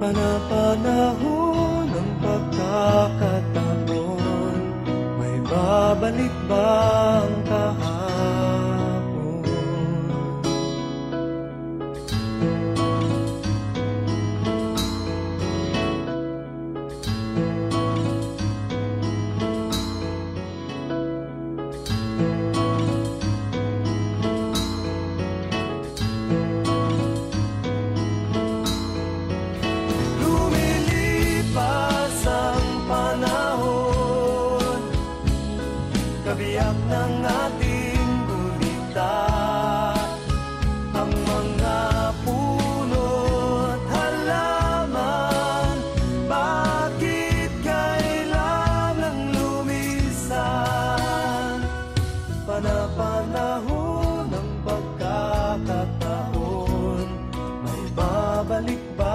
Panapanahon ng pagkakataon May babalik ba ang kahapon? kabiyak ng ating kulita ang mga puno at halaman bakit kailangang lumisan? Panapanahon ng pagkakataon may babalik ba